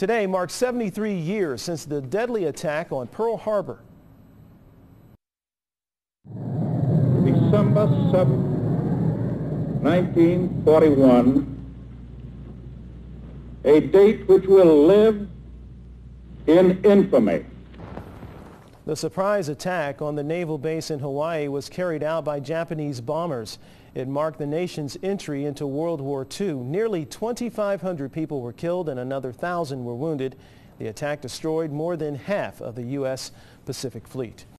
Today marks 73 years since the deadly attack on Pearl Harbor. December 7, 1941, a date which will live in infamy. The surprise attack on the naval base in Hawaii was carried out by Japanese bombers. It marked the nation's entry into World War II. Nearly 2,500 people were killed and another 1,000 were wounded. The attack destroyed more than half of the U.S. Pacific Fleet.